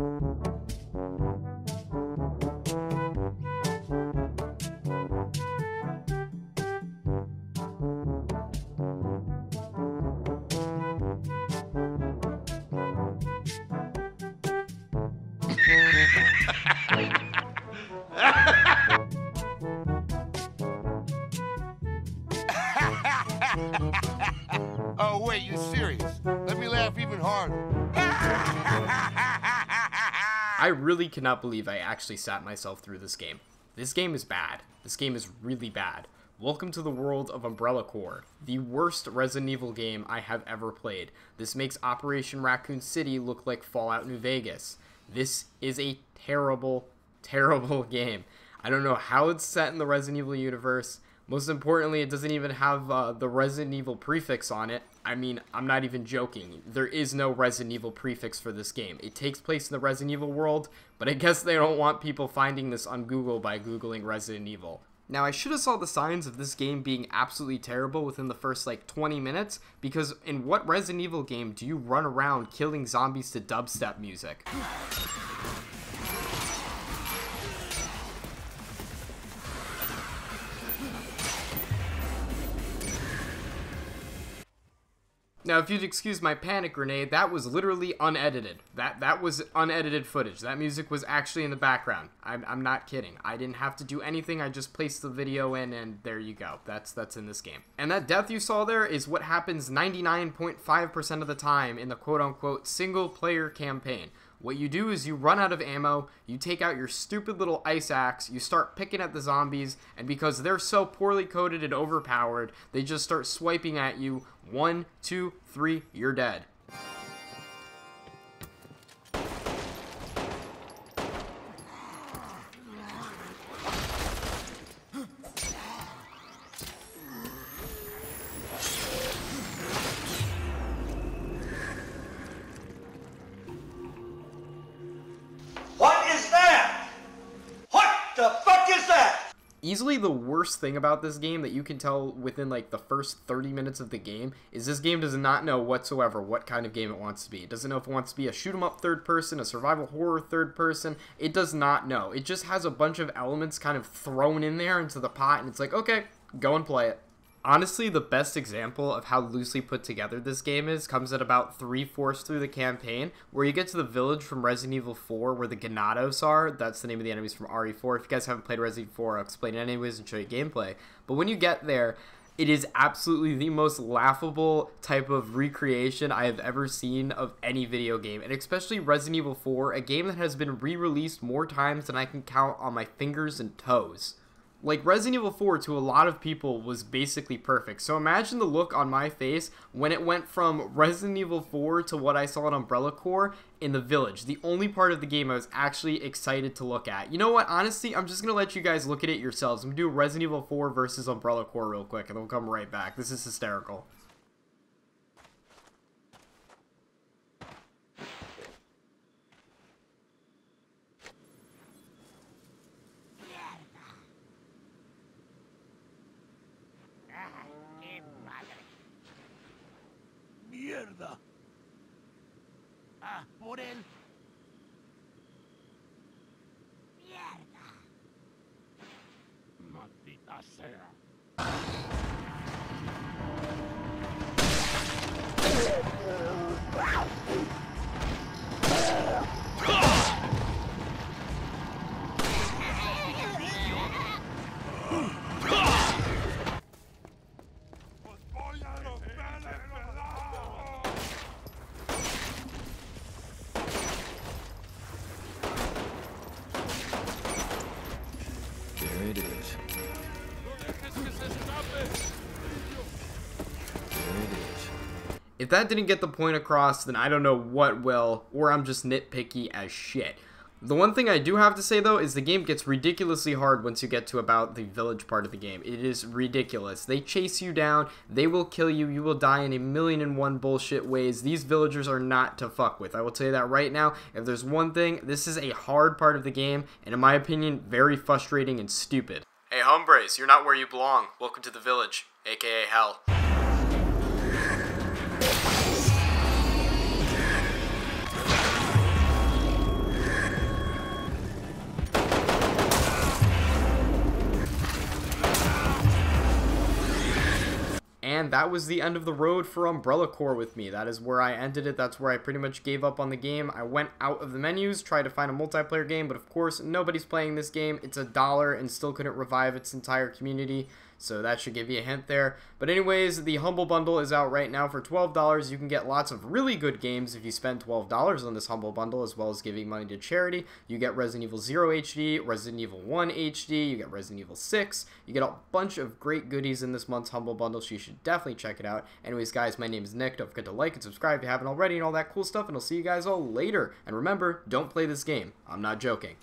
oh, wait, you serious? Let me laugh even harder. I really cannot believe I actually sat myself through this game. This game is bad. This game is really bad. Welcome to the world of Umbrella Corps, the worst Resident Evil game I have ever played. This makes Operation Raccoon City look like Fallout New Vegas. This is a terrible, terrible game. I don't know how it's set in the Resident Evil universe. Most importantly, it doesn't even have uh, the Resident Evil prefix on it. I mean, I'm not even joking. There is no Resident Evil prefix for this game. It takes place in the Resident Evil world, but I guess they don't want people finding this on Google by Googling Resident Evil. Now, I should have saw the signs of this game being absolutely terrible within the first like 20 minutes, because in what Resident Evil game do you run around killing zombies to dubstep music? Now, if you'd excuse my panic grenade, that was literally unedited. That that was unedited footage. That music was actually in the background. I'm, I'm not kidding. I didn't have to do anything. I just placed the video in, and there you go. That's that's in this game. And that death you saw there is what happens 99.5% of the time in the quote-unquote single-player campaign. What you do is you run out of ammo, you take out your stupid little ice axe, you start picking at the zombies, and because they're so poorly coded and overpowered, they just start swiping at you. One, two, three, you're dead. Easily the worst thing about this game that you can tell within like the first 30 minutes of the game is this game does not know whatsoever what kind of game it wants to be. It doesn't know if it wants to be a shoot 'em up third person, a survival horror third person. It does not know. It just has a bunch of elements kind of thrown in there into the pot and it's like, "Okay, go and play it." Honestly the best example of how loosely put together this game is comes at about three-fourths through the campaign where you get to the village from resident evil 4 where the ganados are. That's the name of the enemies from re4 if you guys haven't played resident evil 4 i'll explain it anyways and show you gameplay. But when you get there it is absolutely the most laughable type of recreation I have ever seen of any video game, and especially Resident Evil 4, a game that has been re released more times than I can count on my fingers and toes like Resident Evil 4 to a lot of people was basically perfect. So imagine the look on my face when it went from Resident Evil 4 to what I saw in Umbrella Corps in the village. The only part of the game I was actually excited to look at. You know what? Honestly, I'm just going to let you guys look at it yourselves. I'm going to do Resident Evil 4 versus Umbrella Corps real quick and we'll come right back. This is hysterical. 왔어요. If that didn't get the point across, then I don't know what will, or I'm just nitpicky as shit. The one thing I do have to say though is the game gets ridiculously hard once you get to about the village part of the game. It is ridiculous. They chase you down, they will kill you, you will die in a million and one bullshit ways. These villagers are not to fuck with. I will tell you that right now. If there's one thing, this is a hard part of the game, and in my opinion, very frustrating and stupid. Hey hombres, you're not where you belong. Welcome to the village, aka hell. And that was the end of the road for Umbrella Corps with me. That is where I ended it. That's where I pretty much gave up on the game. I went out of the menus, tried to find a multiplayer game, but of course, nobody's playing this game. It's a dollar and still couldn't revive its entire community. So that should give you a hint there. But anyways, the Humble Bundle is out right now for $12. You can get lots of really good games if you spend $12 on this Humble Bundle, as well as giving money to charity. You get Resident Evil 0 HD, Resident Evil 1 HD, you get Resident Evil 6. You get a bunch of great goodies in this month's Humble Bundle, so you should definitely check it out. Anyways, guys, my name is Nick. Don't forget to like and subscribe if you haven't already and all that cool stuff, and I'll see you guys all later. And remember, don't play this game. I'm not joking.